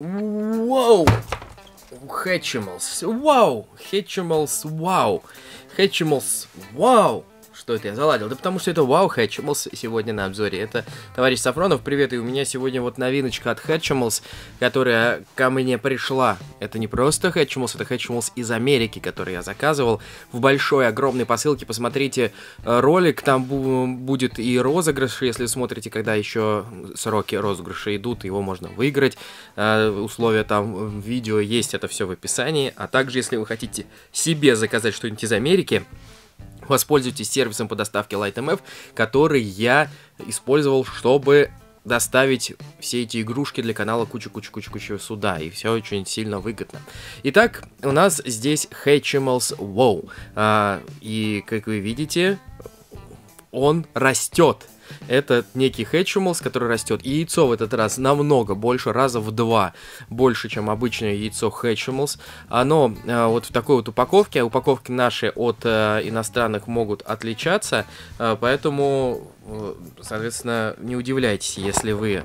Вау! Hatchimals. Вау! Hatchimals, вау! Hatchimals, вау! Что это я заладил? Да потому что это вау Hatchimals сегодня на обзоре. Это товарищ Сафронов, привет, и у меня сегодня вот новиночка от Hatchimals, которая ко мне пришла. Это не просто Hatchimals, это Hatchimals из Америки, который я заказывал в большой, огромной посылке. Посмотрите э, ролик, там будет и розыгрыш, если смотрите, когда еще сроки розыгрыша идут, его можно выиграть. Э, условия там в видео есть, это все в описании. А также, если вы хотите себе заказать что-нибудь из Америки, воспользуйтесь сервисом по доставке LightMF, который я использовал, чтобы доставить все эти игрушки для канала кучу-кучу-кучу-кучу сюда, и все очень сильно выгодно. Итак, у нас здесь Hatchimals WoW, а, и, как вы видите, он растет. Это некий Hatchimals, который растет. И яйцо в этот раз намного больше, раза в два больше, чем обычное яйцо Hatchimals. Оно э, вот в такой вот упаковке. Упаковки наши от э, иностранных могут отличаться, э, поэтому, э, соответственно, не удивляйтесь, если вы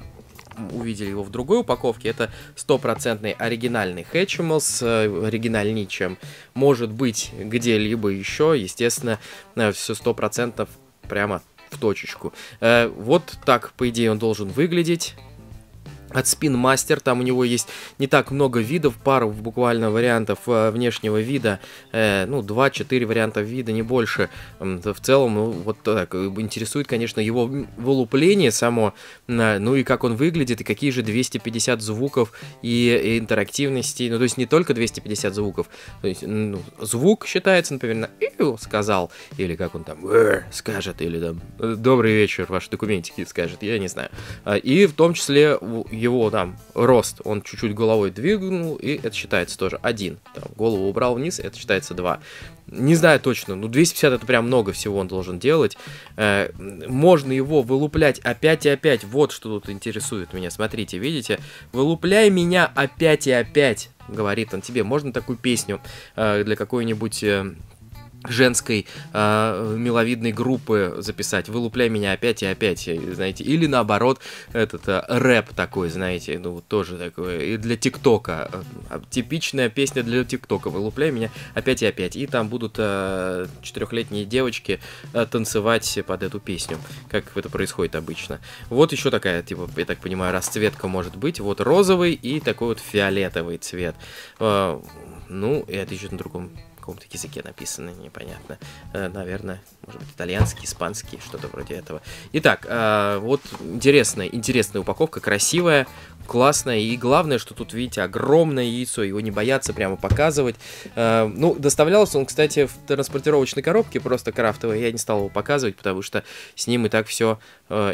увидели его в другой упаковке, это стопроцентный оригинальный Hatchimals, э, оригинальнее, чем может быть где-либо еще, естественно, э, все сто процентов прямо в точечку. Э, вот так, по идее, он должен выглядеть от Spin Master. Там у него есть не так много видов, пару буквально вариантов э, внешнего вида, э, ну, 2-4 варианта вида, не больше. В целом, ну, вот так, э, интересует, конечно, его вылупление само, ну и как он выглядит, и какие же 250 звуков и интерактивности, ну, то есть не только 250 звуков, то есть ну, звук считается, например, на сказал, или как он там скажет, или там добрый вечер, ваши документики скажет, я не знаю. И в том числе его там рост, он чуть-чуть головой двигнул, и это считается тоже один. Там, голову убрал вниз, это считается два. Не знаю точно, ну 250 это прям много всего он должен делать. Э, можно его вылуплять опять и опять. Вот что тут интересует меня. Смотрите, видите? Вылупляй меня опять и опять, говорит он тебе. Можно такую песню э, для какой-нибудь... Э, женской э, миловидной группы записать, вылупляй меня опять и опять, знаете, или наоборот, этот э, рэп такой, знаете, ну тоже такой, и для ТикТока, э, типичная песня для ТикТока, вылупляй меня опять и опять, и там будут э, четырехлетние девочки э, танцевать под эту песню, как это происходит обычно. Вот еще такая, типа, я так понимаю, расцветка может быть, вот розовый и такой вот фиолетовый цвет. Э, ну, это еще на другом каком-то языке написано, непонятно. Э, наверное, может быть, итальянский, испанский, что-то вроде этого. Итак, э, вот интересная, интересная упаковка, красивая, классная. И главное, что тут, видите, огромное яйцо, его не боятся прямо показывать. Э, ну, доставлялся он, кстати, в транспортировочной коробке, просто крафтовой. Я не стал его показывать, потому что с ним и так все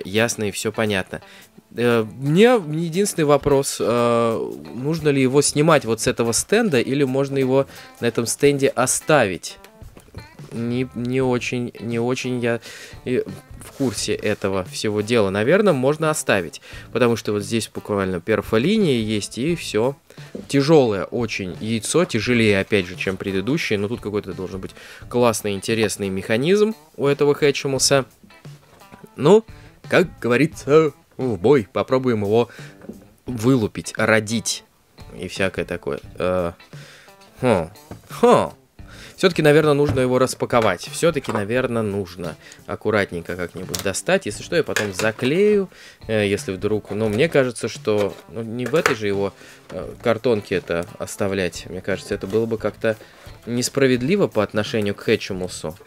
ясно и все понятно. Мне единственный вопрос, нужно ли его снимать вот с этого стенда, или можно его на этом стенде оставить. Не, не очень, не очень я в курсе этого всего дела. Наверное, можно оставить, потому что вот здесь буквально перфолиния есть и все. Тяжелое очень яйцо, тяжелее, опять же, чем предыдущее, но тут какой-то должен быть классный, интересный механизм у этого Хэтчемуса. Ну, как говорится, в бой, попробуем его вылупить, родить и всякое такое. Э, хм. Все-таки, наверное, нужно его распаковать. Все-таки, наверное, нужно аккуратненько как-нибудь достать. Если что, я потом заклею, э, если вдруг... Но мне кажется, что ну, не в этой же его э, картонке это оставлять. Мне кажется, это было бы как-то несправедливо по отношению к Хэтчемусу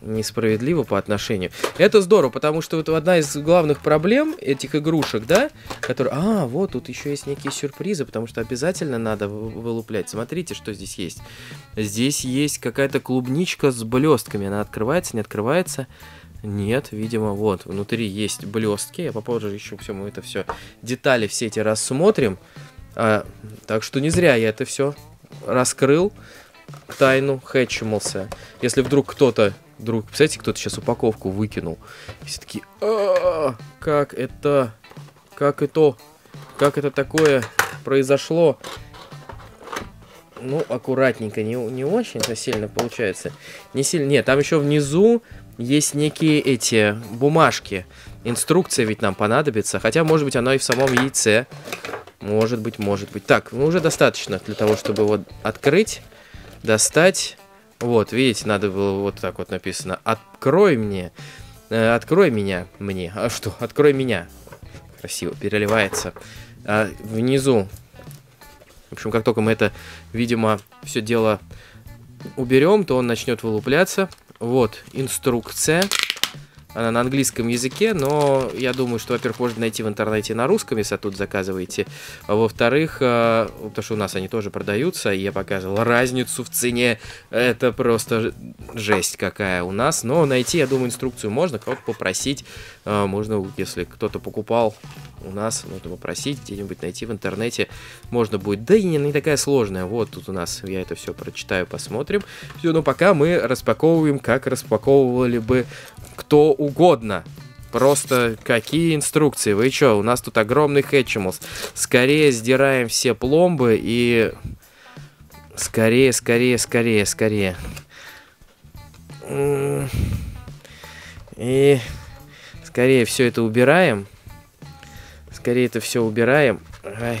несправедливо по отношению. Это здорово, потому что вот одна из главных проблем этих игрушек, да, которые... А, вот тут еще есть некие сюрпризы, потому что обязательно надо вылуплять. Смотрите, что здесь есть. Здесь есть какая-то клубничка с блестками. Она открывается, не открывается. Нет, видимо, вот, внутри есть блестки. Я попозже еще все, мы это все, детали все эти рассмотрим. А, так что не зря я это все раскрыл тайну Хэтчималса. Если вдруг кто-то Вдруг, представляете, кто-то сейчас упаковку выкинул. И все таки «А, как это, как это, как это такое произошло? Ну, аккуратненько, не, не очень-то сильно получается. Не сильно, нет, там еще внизу есть некие эти бумажки. Инструкция ведь нам понадобится. Хотя, может быть, оно и в самом яйце. Может быть, может быть. Так, ну уже достаточно для того, чтобы его открыть, достать. Вот, видите, надо было вот так вот написано. Открой мне. Э, открой меня мне. А что? Открой меня. Красиво переливается. А внизу. В общем, как только мы это, видимо, все дело уберем, то он начнет вылупляться. Вот, инструкция. Она на английском языке, но я думаю, что, во-первых, можно найти в интернете на русском, если тут заказываете. А во-вторых, э, потому что у нас они тоже продаются, и я показывал разницу в цене. Это просто жесть какая у нас. Но найти, я думаю, инструкцию можно, кого-то попросить. Э, можно, если кто-то покупал у нас, нужно попросить где-нибудь найти в интернете. Можно будет. Да и не, не такая сложная. Вот тут у нас, я это все прочитаю, посмотрим. Все, но пока мы распаковываем, как распаковывали бы кто угодно. Просто какие инструкции? Вы чё, у нас тут огромный Хэтчималс. Скорее сдираем все пломбы и... Скорее, скорее, скорее, скорее. И скорее все это убираем. Скорее это все убираем. Ай,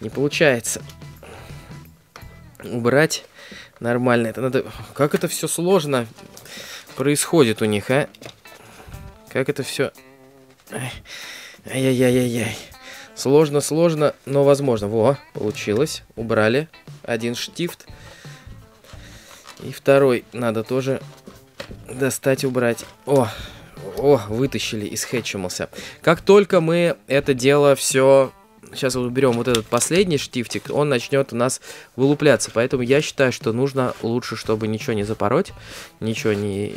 не получается. Убрать нормально. Это надо... Как это все сложно происходит у них, а? Как это все... Ай-яй-яй-яй-яй. Сложно, сложно, но возможно. Во, получилось. Убрали один штифт. И второй надо тоже достать, убрать. О, о, вытащили из Хэтчималса. Как только мы это дело все сейчас уберем вот этот последний штифтик, он начнет у нас вылупляться. Поэтому я считаю, что нужно лучше, чтобы ничего не запороть, ничего не,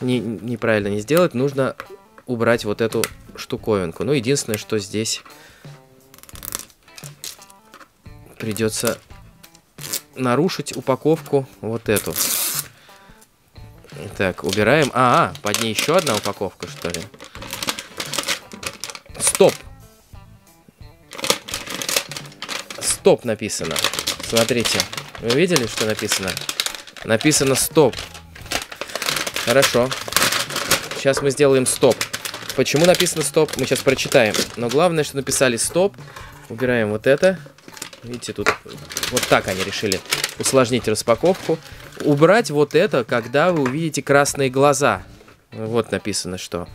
не, неправильно не сделать, нужно убрать вот эту штуковинку. Ну, единственное, что здесь придется нарушить упаковку вот эту. Так, убираем. А, а, под ней еще одна упаковка, что ли? Стоп! Стоп написано. Смотрите. Вы видели, что написано? Написано стоп. Хорошо. Сейчас мы сделаем стоп. Почему написано стоп, мы сейчас прочитаем. Но главное, что написали стоп. Убираем вот это. Видите, тут вот так они решили усложнить распаковку. Убрать вот это, когда вы увидите красные глаза. Вот написано, что.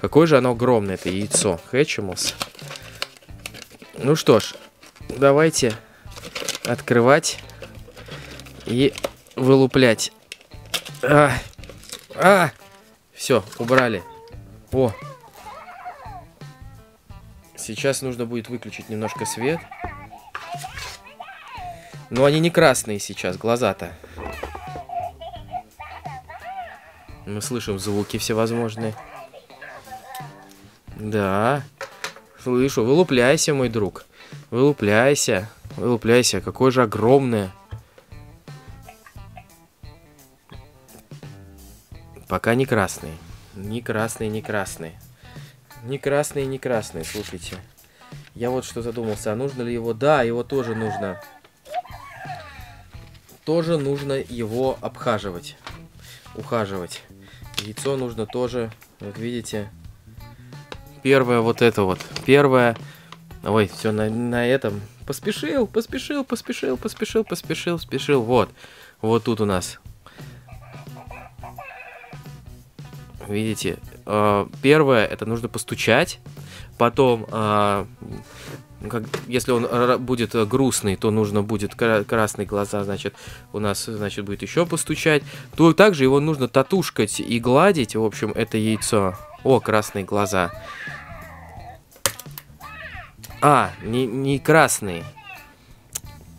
Какое же оно огромное, это яйцо. Хэтчималс. Ну что ж, давайте открывать и вылуплять. А, а, все, убрали. О, сейчас нужно будет выключить немножко свет. Но они не красные сейчас, глаза-то. Мы слышим звуки всевозможные. Да. Слышу, вылупляйся, мой друг. Вылупляйся. Вылупляйся. Какое же огромное. Пока не красный. Не красный, не красный. Не красный, не красный, слушайте. Я вот что задумался, а нужно ли его... Да, его тоже нужно. Тоже нужно его обхаживать. Ухаживать. Яйцо нужно тоже, вот видите. Первое вот это вот. Первое Ой, все на, на этом. Поспешил, поспешил, поспешил, поспешил, поспешил, спешил. Вот. Вот тут у нас. Видите? Э, первое, это нужно постучать. Потом, э, как, если он будет грустный, то нужно будет красные глаза, значит, у нас, значит, будет еще постучать. То также его нужно татушкать и гладить. В общем, это яйцо. О, красные глаза. А, не, не красные.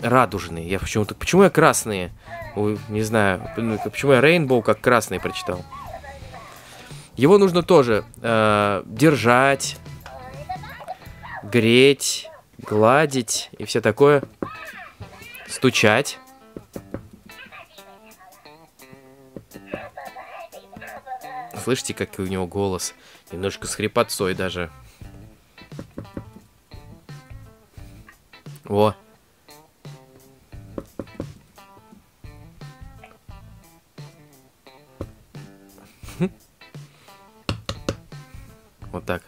Радужные. Я почему-то... Почему я красные? Ой, не знаю. Ну, почему я Rainbow как красный прочитал? Его нужно тоже э, держать, греть, гладить и все такое. Стучать. Слышите, какой у него голос? Немножко с хрипотцой даже. Во. Вот так.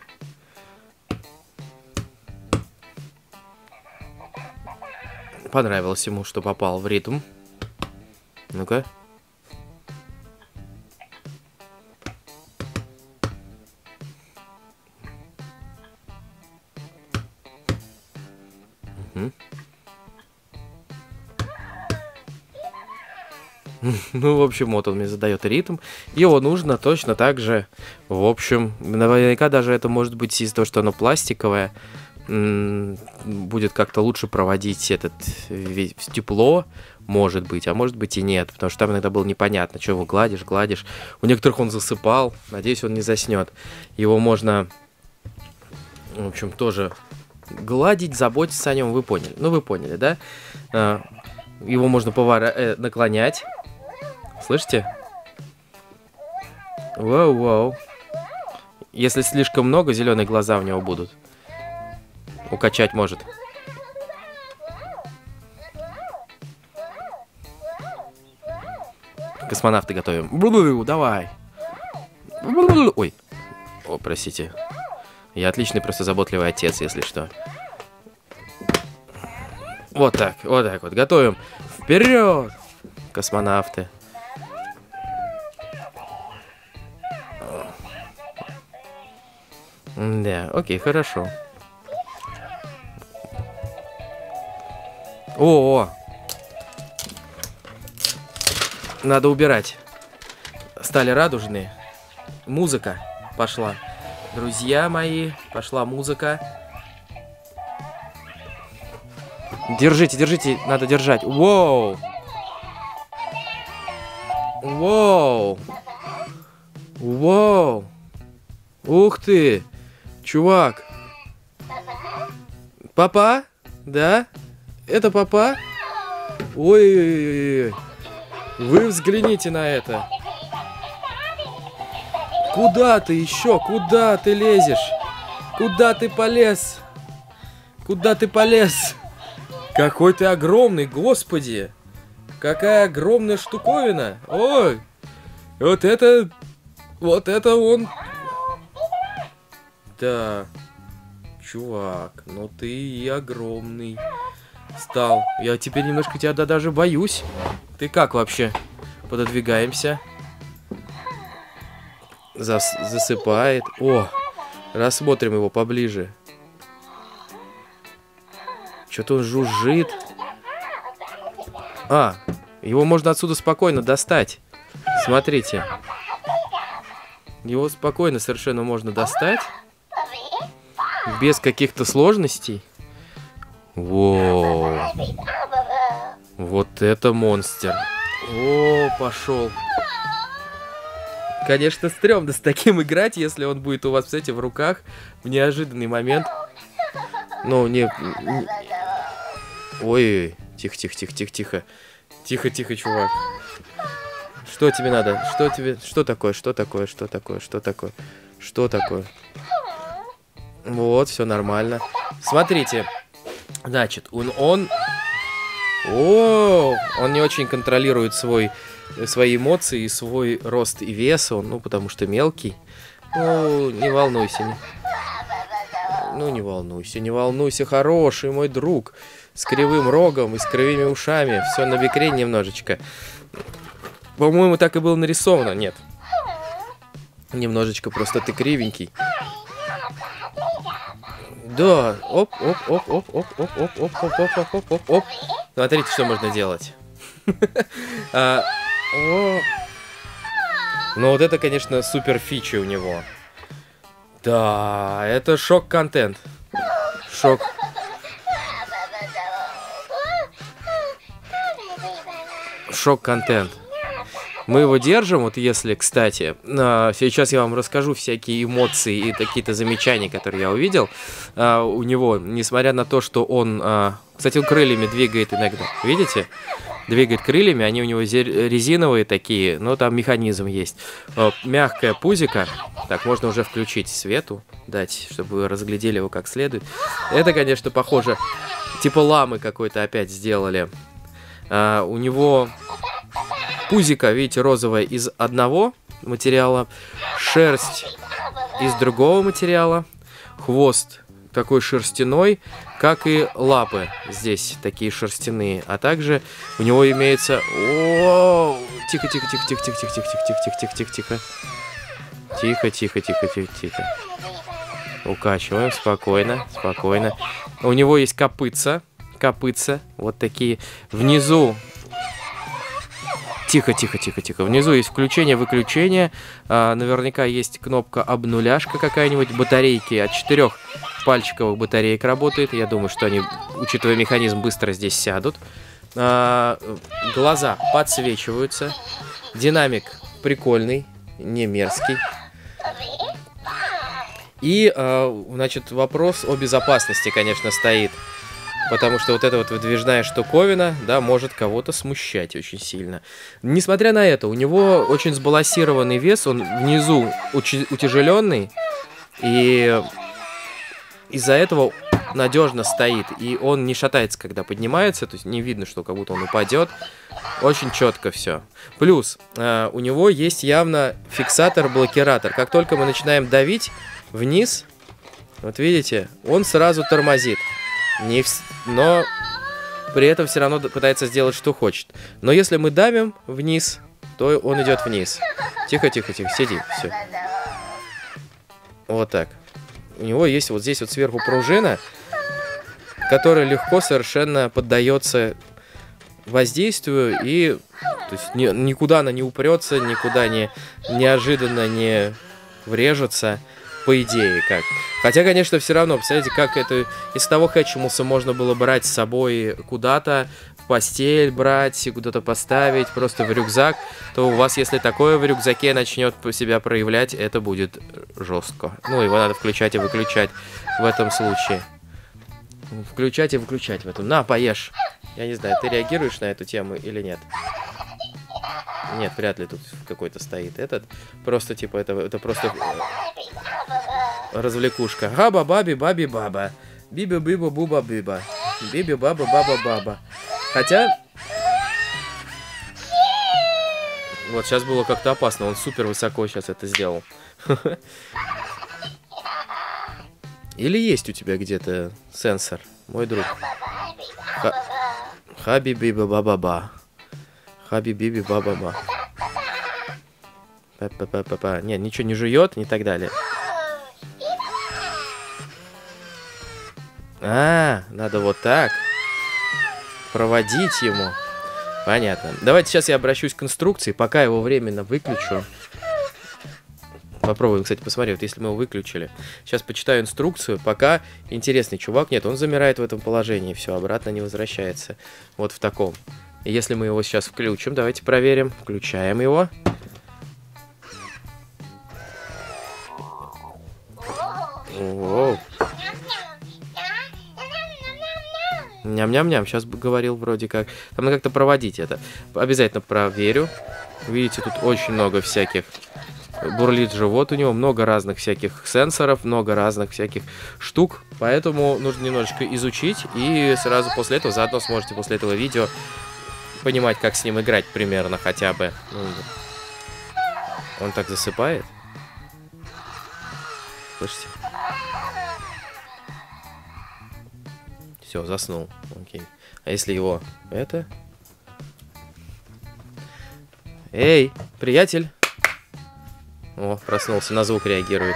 Понравилось ему, что попал в ритм. Ну-ка. Ну, в общем, вот он мне задает ритм. Его нужно точно так же, в общем, наверняка даже это может быть из-за того, что оно пластиковое, будет как-то лучше проводить этот тепло, может быть, а может быть и нет, потому что там иногда было непонятно, что его гладишь, гладишь. У некоторых он засыпал, надеюсь, он не заснет. Его можно, в общем, тоже гладить, заботиться о нем, вы поняли. Ну, вы поняли, да? А, его можно повара э, наклонять, Слышите? Вау-вау. Если слишком много, зеленые глаза у него будут. Укачать может. Космонавты готовим. Давай. Ой. О, простите. Я отличный, просто заботливый отец, если что. Вот так, вот так вот. Готовим. Вперед! Космонавты. Да, окей, хорошо. О, -о, Надо убирать. Стали радужные. Музыка пошла. Друзья мои, пошла музыка. Держите, держите, надо держать. Воу! Воу! Воу! Ух ты! Чувак. Папа? Да? Это папа? Ой-ой-ой. Вы взгляните на это. Куда ты еще? Куда ты лезешь? Куда ты полез? Куда ты полез? Какой ты огромный, господи! Какая огромная штуковина! Ой! Вот это... Вот это он да. Чувак, ну ты и огромный стал. Я теперь немножко тебя да, даже боюсь. Ты как вообще? Пододвигаемся. Зас засыпает. О, рассмотрим его поближе. Что-то он жужжит. А, его можно отсюда спокойно достать. Смотрите. Его спокойно совершенно можно достать без каких-то сложностей. Воу. Вот это монстр. О, пошел. Конечно, стрёмно с таким играть, если он будет у вас, кстати, в руках в неожиданный момент. Ну, не... Ой, тихо, тихо, тихо, тихо, тихо. Тихо, тихо, чувак. Что тебе надо? Что тебе... Что такое? Что такое? Что такое? Что такое? Что такое? Вот, все нормально. Смотрите. Значит, он... он... О, он не очень контролирует свой, свои эмоции и свой рост и вес. Он, ну, потому что мелкий. Ну, не волнуйся. Не... Ну, не волнуйся, не волнуйся, хороший мой друг. С кривым рогом и с кривыми ушами. Все на бекре немножечко. По-моему, так и было нарисовано. Нет. Немножечко просто ты кривенький. Да, оп, оп, оп, оп, оп, оп, оп, оп, оп, оп, оп, оп, оп, оп. Смотрите, что можно делать. Ну вот это, конечно, супер фичи у него. Да, это шок-контент. Шок. Шок-контент. Мы его держим, вот если, кстати, а, сейчас я вам расскажу всякие эмоции и какие-то замечания, которые я увидел а, у него, несмотря на то, что он, а, кстати, он крыльями двигает иногда, видите? Двигает крыльями, они у него резиновые такие, но там механизм есть. Мягкая пузика, так, можно уже включить свету, дать, чтобы вы разглядели его как следует. Это, конечно, похоже, типа ламы какой-то опять сделали. У него Пузика, видите, розовая из одного материала, шерсть из другого материала, хвост такой шерстяной, как и лапы здесь такие шерстяные. А также у него имеется... О, тихо, тихо, тихо, тихо, тихо, тихо, тихо, тихо, тихо, тихо, тихо. Тихо, тихо, тихо, тихо, тихо. Укачиваем, спокойно, спокойно. У него есть копытца, копытца, вот такие. Внизу Тихо, тихо, тихо, тихо. Внизу есть включение, выключение. А, наверняка есть кнопка обнуляшка какая-нибудь. Батарейки от четырех пальчиковых батареек работает. Я думаю, что они, учитывая механизм, быстро здесь сядут. А, глаза подсвечиваются. Динамик прикольный, не мерзкий. И, а, значит, вопрос о безопасности, конечно, стоит. Потому что вот эта вот выдвижная штуковина, да, может кого-то смущать очень сильно. Несмотря на это, у него очень сбалансированный вес, он внизу утяжеленный, и из-за этого надежно стоит, и он не шатается, когда поднимается, то есть не видно, что как будто он упадет. Очень четко все. Плюс э, у него есть явно фиксатор-блокиратор. Как только мы начинаем давить вниз, вот видите, он сразу тормозит. Не в... Но при этом все равно пытается сделать, что хочет. Но если мы давим вниз, то он идет вниз. Тихо, тихо, тихо, сиди, все. Вот так. У него есть вот здесь вот сверху пружина, которая легко совершенно поддается воздействию и то есть ни, никуда она не упрется, никуда не неожиданно не врежется по идее, как. Хотя, конечно, все равно, представляете, как это... Из того Хэтчемуса можно было брать с собой куда-то, в постель брать, куда-то поставить, просто в рюкзак, то у вас, если такое в рюкзаке начнет себя проявлять, это будет жестко. Ну, его надо включать и выключать в этом случае. Включать и выключать в этом. На, поешь. Я не знаю, ты реагируешь на эту тему или нет? Нет, вряд ли тут какой-то стоит этот. Просто, типа, это, это просто развлекушка. Хаба, баби, баби, баба. Биби, биба, буба, биба. Биби, баба, баба, баба. Хотя... Вот, сейчас было как-то опасно. Он супер высоко сейчас это сделал. Или есть у тебя где-то сенсор, мой друг? Хаби-биба-ба-ба-ба. Хаби-биби-ба-ба-ба. Па-па-па-па-па. Нет, ничего не жует, не так далее. А, надо вот так. Проводить ему. Понятно. Давайте сейчас я обращусь к инструкции, пока его временно выключу. Попробуем, кстати, посмотреть, вот если мы его выключили. Сейчас почитаю инструкцию, пока интересный чувак. Нет, он замирает в этом положении, все, обратно не возвращается. Вот в таком. Если мы его сейчас включим, давайте проверим. Включаем его. Воу. Ням-ням-ням, сейчас бы говорил вроде как. Там как-то проводить это. Обязательно проверю. Видите, тут очень много всяких бурлит живот у него, много разных всяких сенсоров, много разных всяких штук, поэтому нужно немножечко изучить, и сразу после этого, заодно сможете после этого видео понимать, как с ним играть примерно хотя бы. Ну, он так засыпает. Слышите? Все, заснул. Окей. А если его это? Эй, приятель! О, проснулся, на звук реагирует.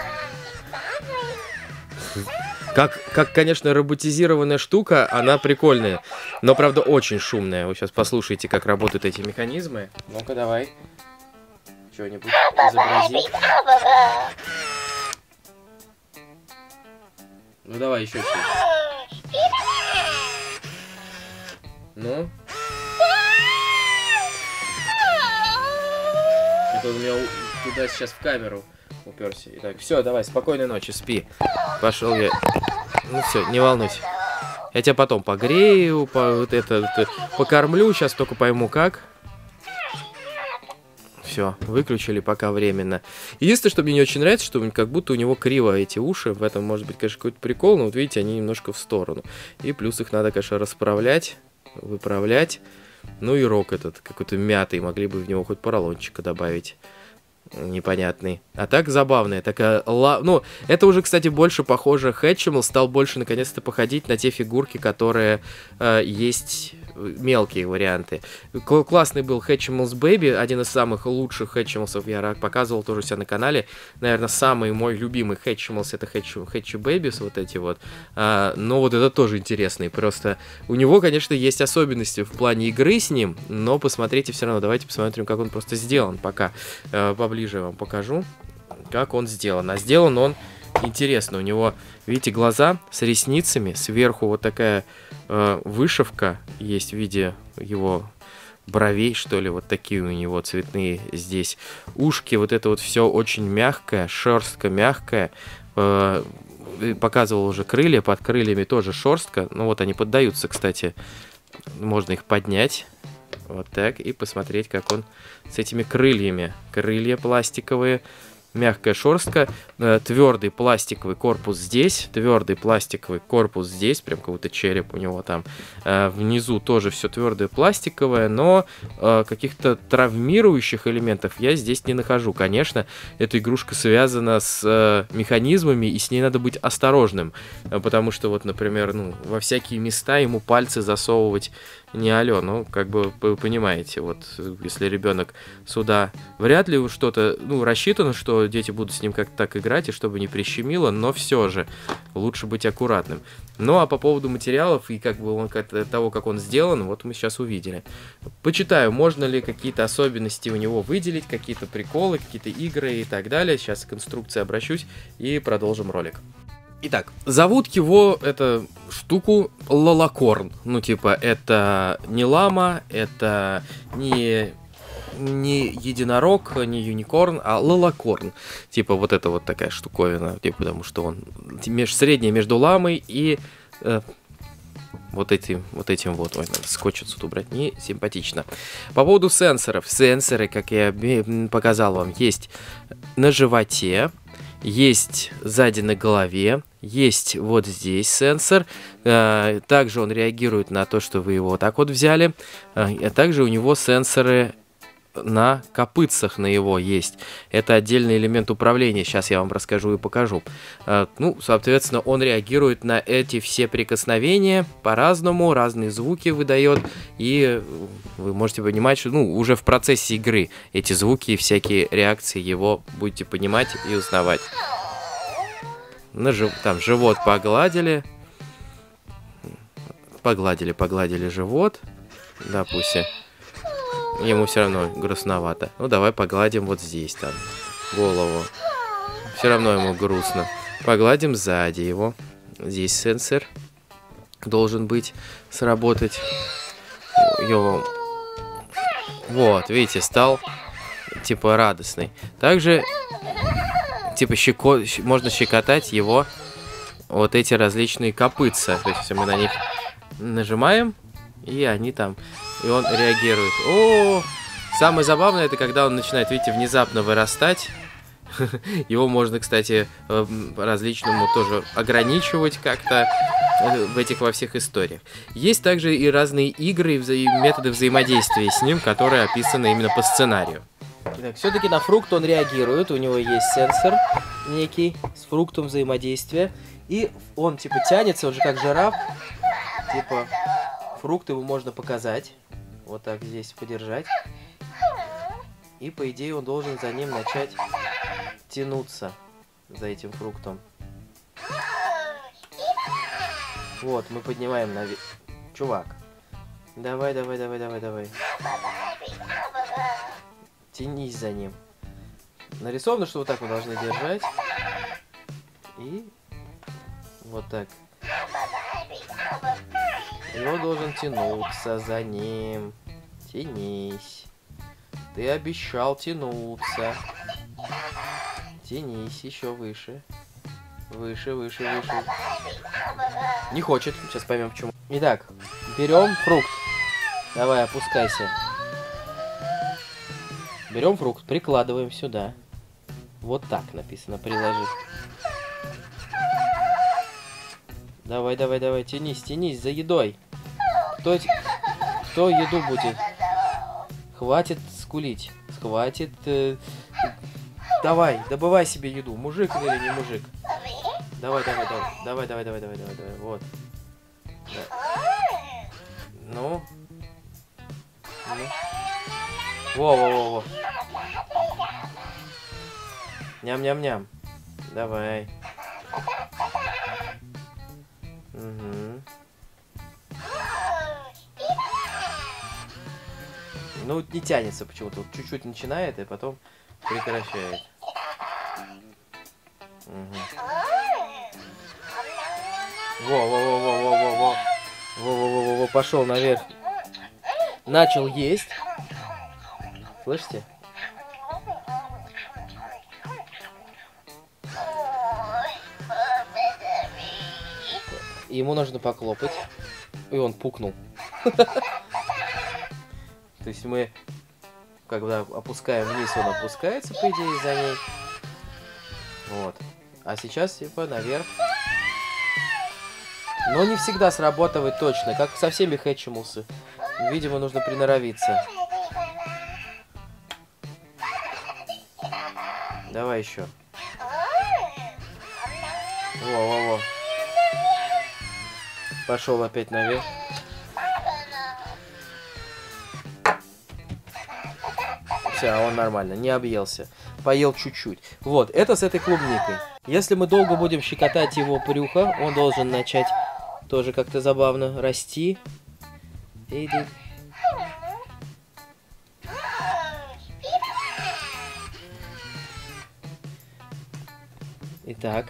Как, как, конечно, роботизированная штука, она прикольная. Но, правда, очень шумная. Вы сейчас послушайте, как работают эти механизмы. Ну-ка, давай. Что-нибудь изобрази. Ну, давай еще чуть. Ну? Это у меня туда сейчас в камеру уперся. Итак, все, давай, спокойной ночи, спи. Пошел я. Ну все, не волнуйся. Я тебя потом погрею, по, вот это, это, покормлю, сейчас только пойму как. Все, выключили пока временно. Единственное, что мне не очень нравится, что как будто у него криво эти уши. В этом может быть, конечно, какой-то прикол, но вот видите, они немножко в сторону. И плюс их надо, конечно, расправлять, выправлять. Ну и рок этот какой-то мятый, могли бы в него хоть поролончика добавить. Непонятный. А так забавная, такая ла... Ну, это уже, кстати, больше похоже. Hatchimal стал больше наконец-то походить на те фигурки, которые э, есть мелкие варианты. К- классный был Hatchimals Baby, один из самых лучших Hatchimals я показывал тоже у себя на канале. Наверное, самый мой любимый Hatchimals это Hatch, Hatch Babies, вот эти вот. А, но вот это тоже интересный. Просто у него, конечно, есть особенности в плане игры с ним, но посмотрите все равно. Давайте посмотрим, как он просто сделан пока. А, поближе вам покажу, как он сделан. А сделан он интересно. У него, видите, глаза с ресницами, сверху вот такая э, вышивка есть в виде его бровей, что ли, вот такие у него цветные здесь. Ушки, вот это вот все очень мягкое, шерстка мягкая. Э, показывал уже крылья, под крыльями тоже шерстка. Ну вот они поддаются, кстати. Можно их поднять. Вот так. И посмотреть, как он с этими крыльями. Крылья пластиковые мягкая шерстка, э, твердый пластиковый корпус здесь, твердый пластиковый корпус здесь, прям какой-то череп у него там. Э, внизу тоже все твердое пластиковое, но э, каких-то травмирующих элементов я здесь не нахожу. Конечно, эта игрушка связана с механизмами, и с ней надо быть осторожным, потому что вот, например, ну, во всякие места ему пальцы засовывать не алё, ну, как бы вы понимаете, вот если ребенок сюда вряд ли что-то, ну, рассчитано, что дети будут с ним как-то так играть, и чтобы не прищемило, но все же лучше быть аккуратным. Ну, а по поводу материалов и как бы он, того, как он сделан, вот мы сейчас увидели. Почитаю, можно ли какие-то особенности у него выделить, какие-то приколы, какие-то игры и так далее. Сейчас к инструкции обращусь и продолжим ролик. Итак, зовут его, эту штуку, Лалакорн. Ну, типа, это не лама, это не, не единорог, не юникорн, а лалакорн. Типа, вот это вот такая штуковина, типа, потому что он меж, средняя между ламой и э, вот этим, вот этим вот, ой, надо скотч отсюда убрать, не симпатично. По поводу сенсоров. Сенсоры, как я показал вам, есть на животе, есть сзади на голове, есть вот здесь сенсор. Э, также он реагирует на то, что вы его вот так вот взяли. Э, а также у него сенсоры на копытцах на его есть. Это отдельный элемент управления, сейчас я вам расскажу и покажу. Э, ну, соответственно, он реагирует на эти все прикосновения по-разному, разные звуки выдает, и вы можете понимать, что ну, уже в процессе игры эти звуки и всякие реакции его будете понимать и узнавать. На жив... Там живот погладили. Погладили, погладили живот. Допустим. Ему все равно грустновато. Ну, давай погладим вот здесь там. Голову. Все равно ему грустно. Погладим сзади его. Здесь сенсор должен быть сработать. Его... Вот, видите, стал типа радостный. Также типа щеко... можно щекотать его вот эти различные копытца. То есть мы на них нажимаем, и они там и он реагирует. О, самое забавное это когда он начинает, видите, внезапно вырастать. Его можно, кстати, различному тоже ограничивать как-то э, в этих во всех историях. Есть также и разные игры и вза методы взаимодействия с ним, которые описаны именно по сценарию. Итак, все-таки на фрукт он реагирует, у него есть сенсор некий с фруктом взаимодействия, и он типа тянется уже как жираф, типа фрукт его можно показать, вот так здесь подержать. И по идее он должен за ним начать тянуться за этим фруктом. Вот, мы поднимаем на... Чувак. Давай, давай, давай, давай, давай. Тянись за ним. Нарисовано, что вот так мы должны держать. И вот так. И он должен тянуться за ним. Тянись. Ты обещал тянуться. Тянись еще выше. Выше, выше, выше. Не хочет. Сейчас поймем почему. Итак, берем фрукт. Давай, опускайся. Берем фрукт, прикладываем сюда. Вот так написано, приложи. Давай, давай, давай, тянись, тянись за едой. Кто, кто еду будет? Хватит скулить. Хватит э, Давай, добывай себе еду. Мужик или не мужик? Давай, давай, давай. Давай, давай, давай, давай, давай, давай. Вот. Да. Ну. ну. Во-во-во-во. Ням-ням-ням. Давай. Ну, не тянется почему-то. Вот чуть-чуть начинает, и потом прекращает. Угу. Во-во-во-во-во-во-во. Во-во-во-во, пошел наверх. Начал есть. Слышите? Ему нужно поклопать. И он пукнул. То есть мы, когда опускаем вниз, он опускается, по идее, за ней. Вот. А сейчас, типа, наверх. Но не всегда срабатывает точно, как со всеми хэтчимусы. Видимо, нужно приноровиться. Давай еще. Во-во-во. Пошел опять наверх. Все, он нормально, не объелся. Поел чуть-чуть. Вот, это с этой клубникой. Если мы долго будем щекотать его брюхо, он должен начать тоже как-то забавно расти. Иди. Итак.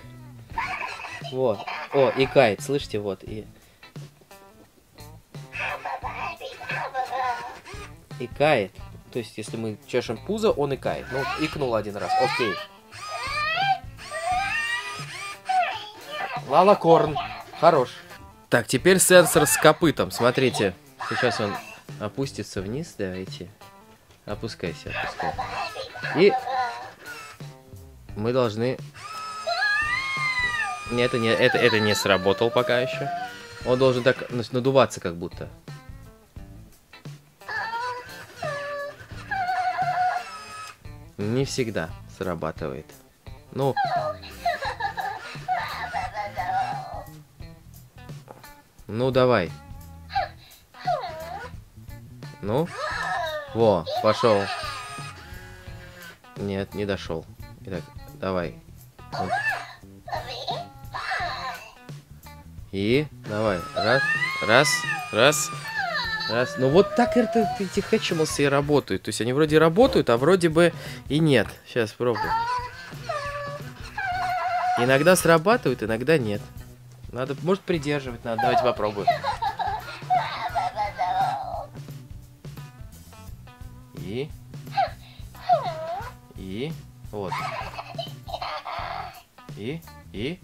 Вот. О, и кает, слышите, вот. И... И кает. То есть, если мы чешем пузо, он икает. Ну, икнул один раз. Окей. Лала Корн. Хорош. Так, теперь сенсор с копытом. Смотрите. Сейчас он опустится вниз. Давайте. Опускайся, опускай. И мы должны... Нет, это не, это, это не сработал пока еще. Он должен так надуваться как будто. Не всегда срабатывает. Ну... Ну, давай. Ну? Во, пошел. Нет, не дошел. Итак, давай. Вот. И давай. Раз, раз, раз, раз. Ну вот так это эти хэтчималсы и работают. То есть они вроде работают, а вроде бы и нет. Сейчас пробую. Иногда срабатывают, иногда нет. Надо, может, придерживать надо. Давайте попробуем. И... И... Вот. И... И...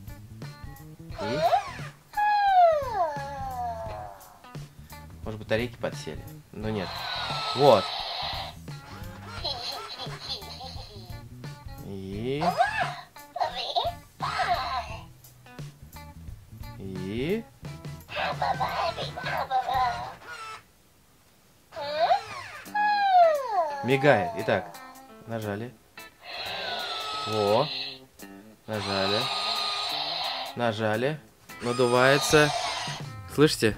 И... Может, батарейки подсели? Но нет. Вот. И... И... Мигает. Итак, нажали. Во. Нажали. Нажали. Надувается. Слышите?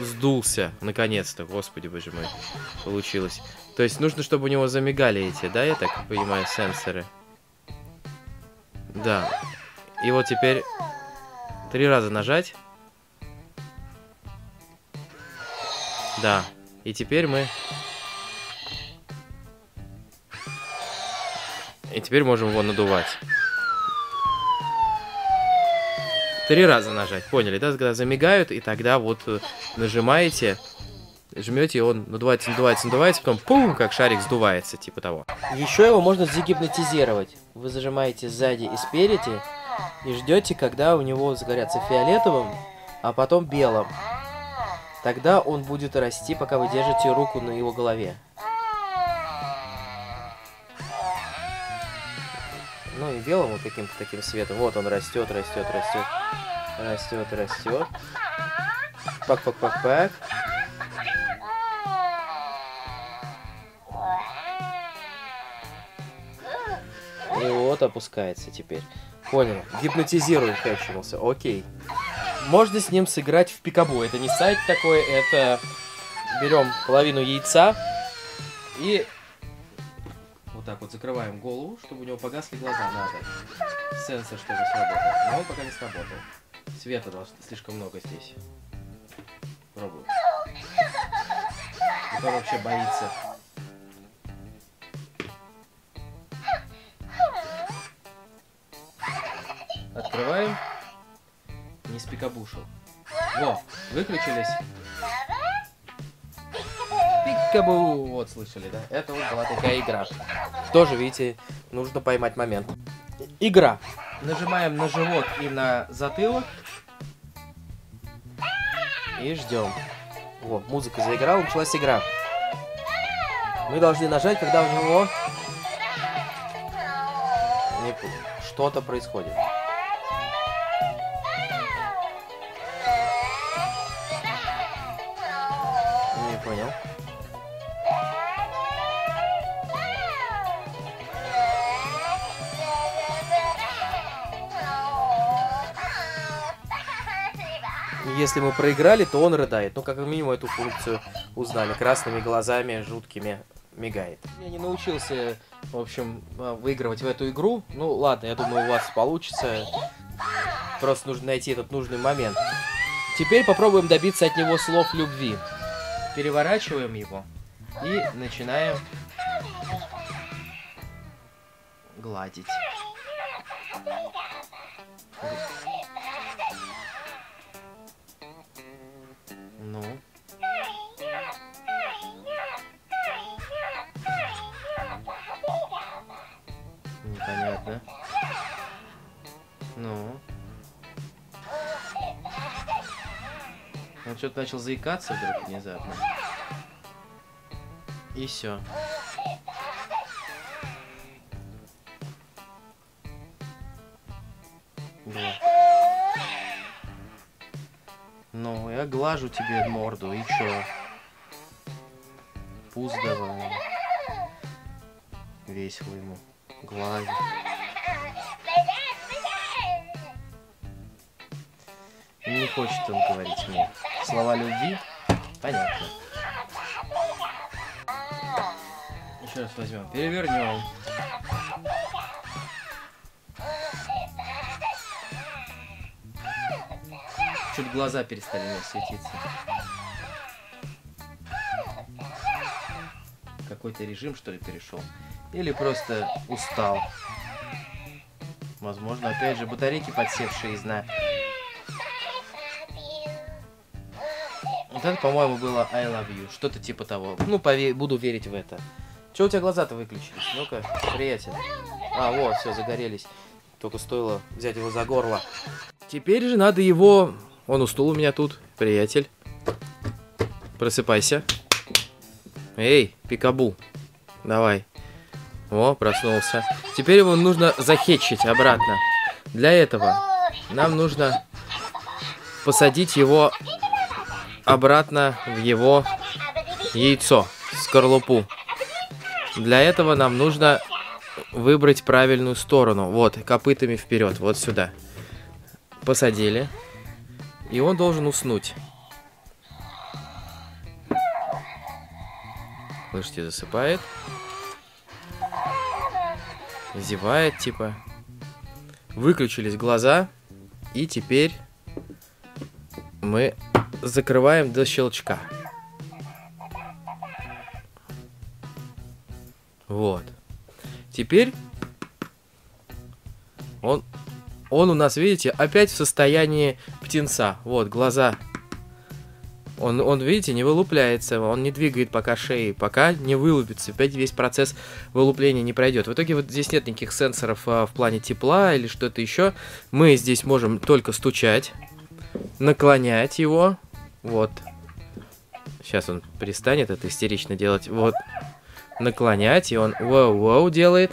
Сдулся, наконец-то, господи боже мой, получилось. То есть нужно, чтобы у него замигали эти, да, я так понимаю, сенсоры? Да. И вот теперь три раза нажать. Да. И теперь мы... И теперь можем его надувать. Три раза нажать, поняли, да? Когда замигают, и тогда вот э, нажимаете, жмете, и он надувается, надувается, надувается, потом пум, как шарик сдувается, типа того. Еще его можно загипнотизировать. Вы зажимаете сзади и спереди, и ждете, когда у него загорятся фиолетовым, а потом белым. Тогда он будет расти, пока вы держите руку на его голове. белым, вот каким-то таким светом. Вот он растет, растет, растет. Растет, растет. Пак-пак-пак-пак. И вот опускается теперь. Понял. Гипнотизирует Хэтчимуса. Окей. Можно с ним сыграть в пикабу. Это не сайт такой, это... Берем половину яйца и вот так вот закрываем голову, чтобы у него погасли глаза. Надо. Сенсор, чтобы сработал. Но он пока не сработал. Света должно слишком много здесь. Пробую. Кто вообще боится? Открываем. Не спикабушил. Во, выключились. Пикабу! Вот, слышали, да? Это вот была такая игра. Тоже, видите, нужно поймать момент. Игра. Нажимаем на живот и на затылок. И ждем. Вот, музыка заиграла, началась игра. Мы должны нажать, когда у него что-то происходит. Если мы проиграли, то он рыдает. Ну, как минимум, эту функцию узнали. Красными глазами, жуткими мигает. Я не научился, в общем, а, выигрывать в эту игру. Ну, ладно, я думаю, у вас получится. Просто нужно найти этот нужный момент. Теперь попробуем добиться от него слов любви. Переворачиваем его и начинаем гладить. Ну. Непонятно. Ну. Он что-то начал заикаться вдруг внезапно. И все. Ну, я глажу тебе морду, и чё? Пусть давай. Весело ему. Глазь. Не хочет он говорить мне. Слова любви? Понятно. Еще раз возьмем. Перевернем. Чуть глаза перестали мне светиться. Какой-то режим, что ли, перешел? Или просто устал? Возможно, опять же, батарейки подсевшие, знаю. Вот это, по-моему, было I love you. Что-то типа того. Ну, пове буду верить в это. Че у тебя глаза-то выключились? Ну-ка, приятель. А, вот, все, загорелись. Только стоило взять его за горло. Теперь же надо его... Он уснул у меня тут, приятель. Просыпайся. Эй, пикабу. Давай. О, проснулся. Теперь его нужно захетчить обратно. Для этого нам нужно посадить его обратно в его яйцо, скорлупу. Для этого нам нужно выбрать правильную сторону. Вот, копытами вперед, вот сюда. Посадили. И он должен уснуть. Слышите, засыпает. Зевает, типа. Выключились глаза. И теперь мы закрываем до щелчка. Вот. Теперь он, он у нас, видите, опять в состоянии птенца. Вот, глаза. Он, он, видите, не вылупляется, он не двигает пока шеи, пока не вылупится. Опять весь процесс вылупления не пройдет. В итоге вот здесь нет никаких сенсоров а, в плане тепла или что-то еще. Мы здесь можем только стучать, наклонять его. Вот. Сейчас он перестанет это истерично делать. Вот. Наклонять, и он воу-воу делает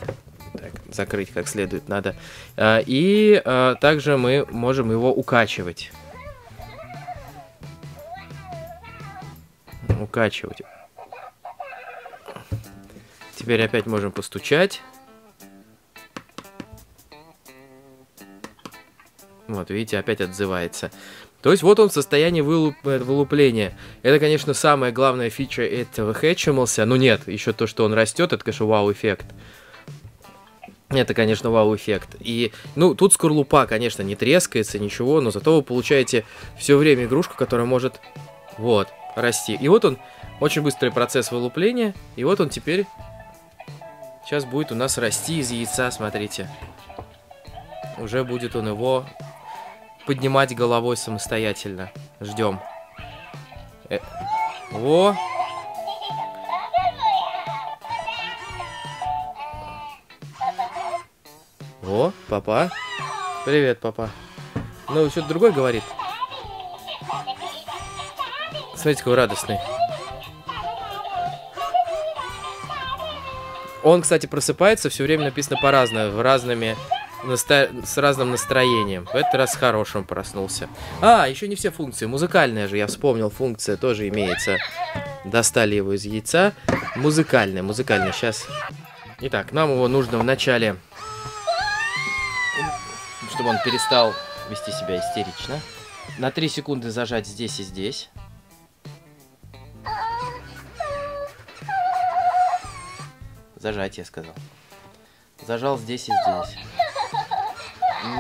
так, закрыть как следует надо. А, и а, также мы можем его укачивать. Укачивать. Теперь опять можем постучать. Вот, видите, опять отзывается. То есть вот он в состоянии вылуп... Э, вылупления. Это, конечно, самая главная фича этого хэтчемлса. Ну нет, еще то, что он растет, это, конечно, вау-эффект. Wow это, конечно, вау-эффект. И, ну, тут скорлупа, конечно, не трескается, ничего, но зато вы получаете все время игрушку, которая может, вот, расти. И вот он, очень быстрый процесс вылупления, и вот он теперь сейчас будет у нас расти из яйца, смотрите. Уже будет он его поднимать головой самостоятельно. Ждем. Э О! О, папа. Привет, папа. Ну, что-то другой говорит. Смотрите, какой радостный. Он, кстати, просыпается, все время написано по-разному, разными наста... с разным настроением. В этот раз с хорошим проснулся. А, еще не все функции. Музыкальная же, я вспомнил, функция тоже имеется. Достали его из яйца. Музыкальная, музыкальная. Сейчас. Итак, нам его нужно вначале, чтобы он перестал вести себя истерично. На 3 секунды зажать здесь и здесь. Зажать, я сказал. Зажал здесь и здесь.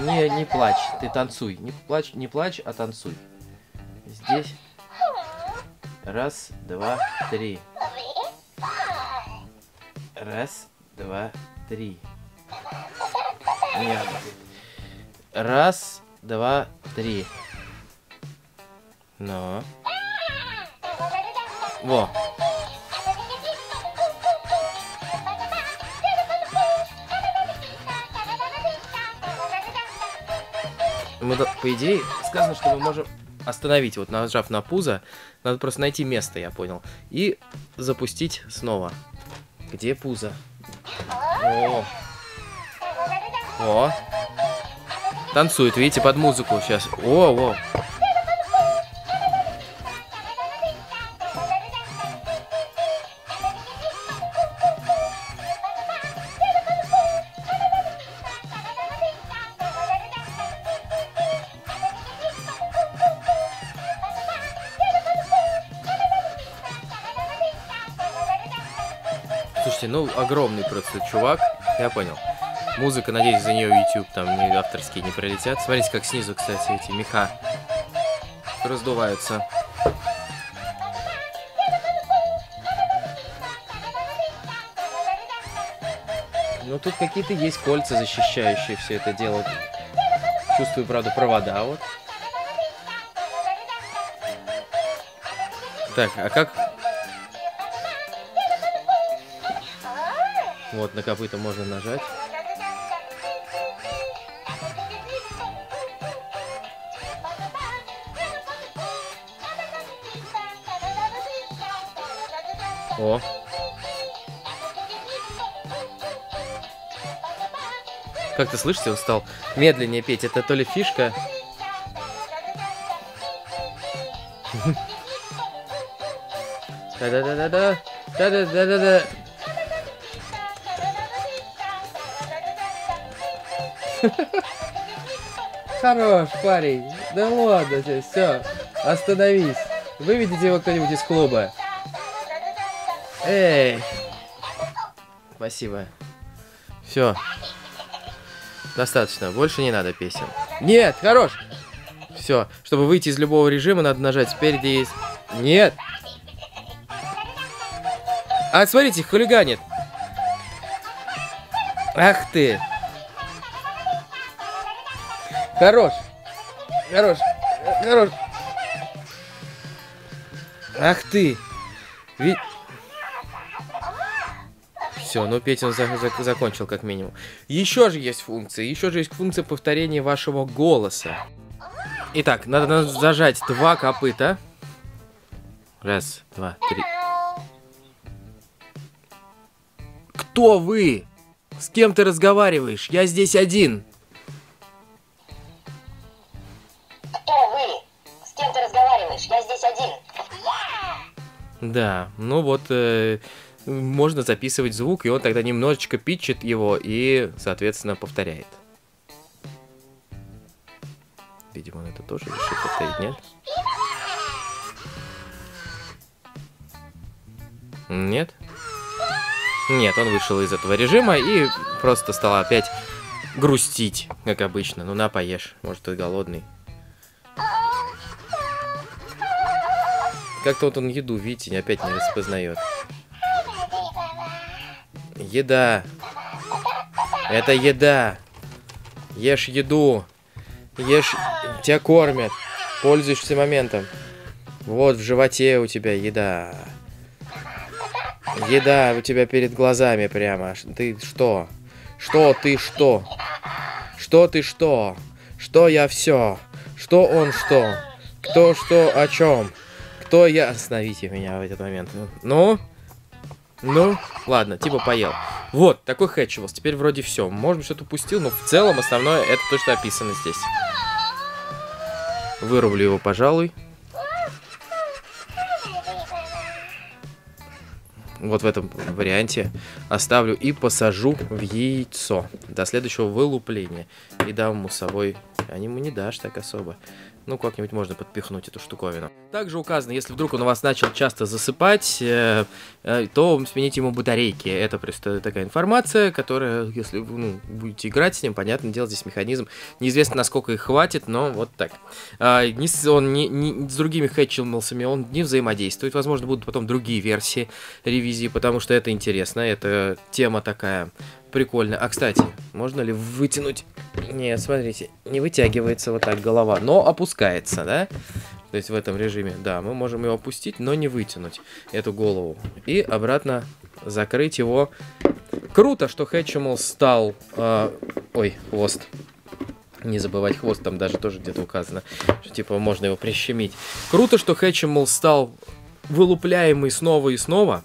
Не, не плачь, ты танцуй. Не плачь, не плачь, а танцуй. Здесь. Раз, два, три. Раз, два, три. Нет. Раз, два, три. Но. Во. Мы, по идее, сказано, что мы можем остановить, вот нажав на пузо. Надо просто найти место, я понял. И запустить снова. Где пузо? О! О! Танцует, видите, под музыку сейчас. О, о! Слушайте, ну огромный просто чувак, я понял. Музыка, надеюсь, за нее YouTube там не авторские не пролетят. Смотрите, как снизу, кстати, эти меха раздуваются. Ну, тут какие-то есть кольца, защищающие все это дело. Чувствую, правда, провода вот. Так, а как Вот, на копыта можно нажать. О. Как ты слышите, он стал медленнее петь. Это то ли фишка... Да-да-да-да-да. Да-да-да-да-да. Хорош, парень. Да ладно, все. Остановись. Выведите его кто-нибудь из клуба. Эй. Спасибо. Все. Достаточно. Больше не надо песен. Нет, хорош. Все. Чтобы выйти из любого режима, надо нажать спереди есть. Нет. А, смотрите, хулиганит. Ах ты. Хорош. Хорош. Хорош. Ах ты. Ведь... Все, ну Петя за за закончил как минимум. Еще же есть функция. Еще же есть функция повторения вашего голоса. Итак, надо, надо зажать два копыта. Раз, два, три. Кто вы? С кем ты разговариваешь? Я здесь один. Да, ну вот э, можно записывать звук, и он тогда немножечко питчит его и, соответственно, повторяет. тоже решит повторить, нет? Нет? Нет, он вышел из этого режима и просто стал опять грустить, как обычно. Ну на, поешь, может ты голодный. Как-то вот он еду, видите, опять не распознает. Еда. Это еда. Ешь еду. Ешь... Тебя кормят. Пользуешься моментом. Вот в животе у тебя еда. Еда у тебя перед глазами прямо. Ты что? Что ты что? Что ты что? Что я все? Что он что? Кто что о чем? Кто я? Остановите меня в этот момент. Ну? Ну? Ладно, типа поел. Вот, такой Хэтчевелс. Теперь вроде все. Может быть, что-то упустил, но в целом основное это то, что описано здесь. Вырублю его, пожалуй. вот в этом варианте оставлю и посажу в яйцо до следующего вылупления. И дам собой... А ему не дашь так особо. Ну, как-нибудь можно подпихнуть эту штуковину. Также указано, если вдруг он вас начал часто засыпать, э, э, то смените ему батарейки. Это просто такая информация, которая, если вы ну, будете играть с ним, понятное дело, здесь механизм. Неизвестно, насколько их хватит, но вот так. Не, он не, не, с другими хэтчилмелсами он не взаимодействует. Возможно, будут потом другие версии ревизии, потому что это интересно. Это тема такая прикольная. А, кстати, можно ли вытянуть нет, смотрите, не вытягивается вот так голова, но опускается, да? То есть в этом режиме, да, мы можем его опустить, но не вытянуть эту голову. И обратно закрыть его. Круто, что Хэтчемл стал... Э, ой, хвост. Не забывать хвост, там даже тоже где-то указано, что типа можно его прищемить. Круто, что Хэтчемл стал вылупляемый снова и снова.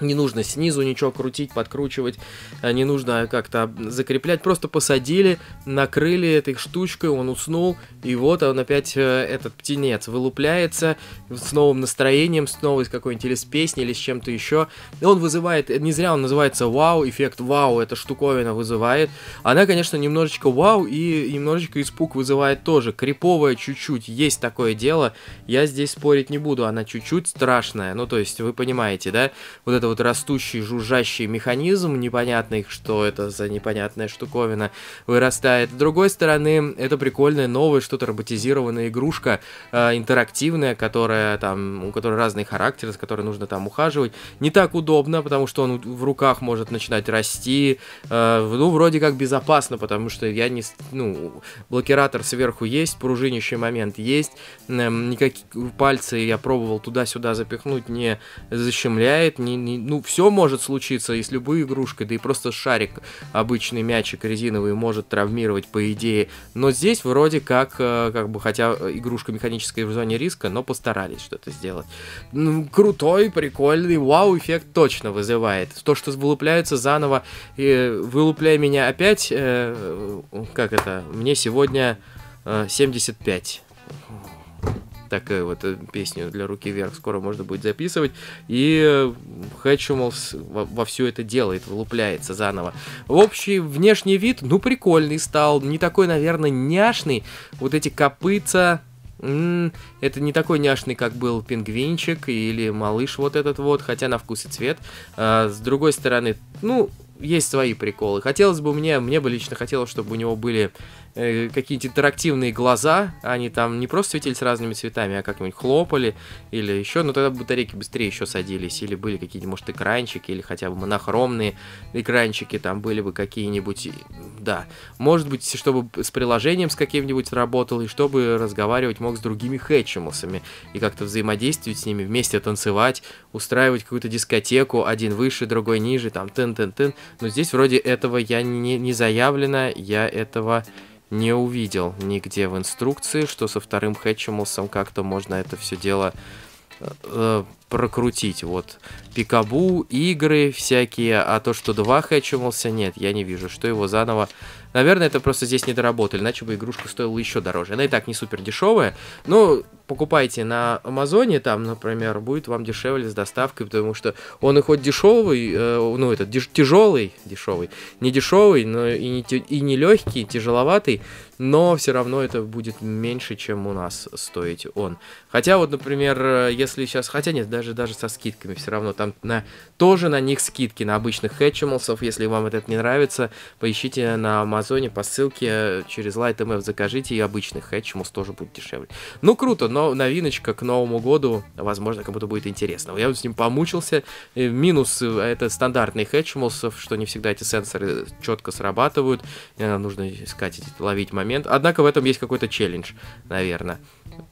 Не нужно снизу ничего крутить, подкручивать, а не нужно как-то закреплять. Просто посадили, накрыли этой штучкой, он уснул, и вот он опять, э, этот птенец, вылупляется с новым настроением, с новой какой-нибудь или с песней, или с чем-то еще. И он вызывает, не зря он называется вау, эффект вау, эта штуковина вызывает. Она, конечно, немножечко вау и немножечко испуг вызывает тоже. Криповая чуть-чуть, есть такое дело. Я здесь спорить не буду, она чуть-чуть страшная. Ну, то есть, вы понимаете, да? Вот это вот растущий, жужжащий механизм, непонятный, что это за непонятная штуковина, вырастает. С другой стороны, это прикольная новая, что-то роботизированная игрушка, э, интерактивная, которая там, у которой разный характер, с которой нужно там ухаживать. Не так удобно, потому что он в руках может начинать расти. Э, ну, вроде как безопасно, потому что я не... Ну, блокиратор сверху есть, пружинящий момент есть. Э, никакие пальцы я пробовал туда-сюда запихнуть, не защемляет, не, не, ну, все может случиться и с любой игрушкой, да и просто шарик, обычный мячик резиновый может травмировать, по идее. Но здесь вроде как, э, как бы, хотя игрушка механическая в зоне риска, но постарались что-то сделать. Ну, крутой, прикольный, вау-эффект точно вызывает. То, что вылупляются заново, и вылупляя меня опять, э, как это, мне сегодня э, 75 такая вот э, песню для руки вверх скоро можно будет записывать. И Хэтчумалс во, все это делает, вылупляется заново. Общий внешний вид, ну, прикольный стал. Не такой, наверное, няшный. Вот эти копытца... это не такой няшный, как был пингвинчик или малыш вот этот вот, хотя на вкус и цвет. А, с другой стороны, ну, есть свои приколы. Хотелось бы мне, мне бы лично хотелось, чтобы у него были э, какие-нибудь интерактивные глаза, они там не просто светились разными цветами, а как-нибудь хлопали или еще, но тогда батарейки быстрее еще садились, или были какие-нибудь, может, экранчики, или хотя бы монохромные экранчики, там были бы какие-нибудь, да, может быть, чтобы с приложением с каким-нибудь работал, и чтобы разговаривать мог с другими хэтчемусами, и как-то взаимодействовать с ними, вместе танцевать, устраивать какую-то дискотеку, один выше, другой ниже, там, тын-тын-тын, но здесь вроде этого я не, не заявлено, я этого не увидел нигде в инструкции, что со вторым Хэтчемусом как-то можно это все дело э, прокрутить. Вот Пикабу, игры всякие, а то, что два Хэтчемуса, нет, я не вижу, что его заново... Наверное, это просто здесь не доработали, иначе бы игрушка стоила еще дороже. Она и так не супер дешевая, но покупаете на Амазоне, там, например, будет вам дешевле с доставкой, потому что он и хоть дешевый, э, ну, этот деш- тяжелый, дешевый, не дешевый, но и не, и не легкий, тяжеловатый, но все равно это будет меньше, чем у нас стоить он. Хотя вот, например, если сейчас, хотя нет, даже, даже со скидками все равно, там на, тоже на них скидки, на обычных хэтчималсов, если вам этот не нравится, поищите на Амазоне по ссылке через LightMF закажите, и обычных хэтчималс тоже будет дешевле. Ну, круто, но новиночка к Новому году, возможно, кому-то будет интересно. Я вот с ним помучился, минус э, это стандартный хэтчималсов, что не всегда эти сенсоры четко срабатывают, нужно искать, ловить момент момент. Однако в этом есть какой-то челлендж, наверное.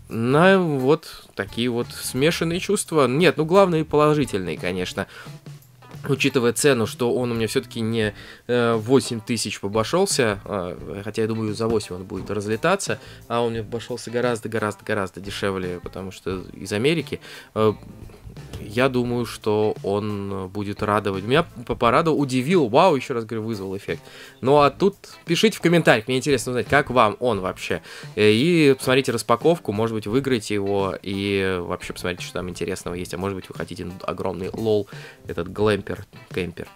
Ну, вот такие вот смешанные чувства. Нет, ну главные положительные, конечно учитывая цену, что он у меня все-таки не э, 8 тысяч обошелся, э, хотя я думаю, за 8 он будет разлетаться, а он мне обошелся гораздо-гораздо-гораздо дешевле, потому что из Америки. Э, я думаю, что он будет радовать. Меня порадовал, удивил, вау, еще раз говорю, вызвал эффект. Ну а тут пишите в комментариях, мне интересно узнать, как вам он вообще. Э, и посмотрите распаковку, может быть, выиграете его, и вообще посмотрите, что там интересного есть. А может быть, вы хотите огромный лол, этот глэмпер, кемпер.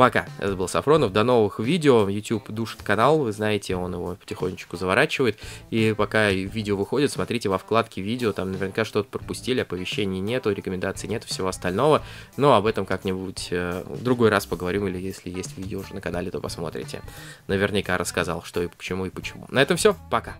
Пока. Это был Сафронов. До новых видео. YouTube душит канал, вы знаете, он его потихонечку заворачивает. И пока видео выходит, смотрите во вкладке видео, там наверняка что-то пропустили, оповещений нету, рекомендаций нет, всего остального. Но об этом как-нибудь э, в другой раз поговорим, или если есть видео уже на канале, то посмотрите. Наверняка рассказал, что и почему и почему. На этом все. Пока.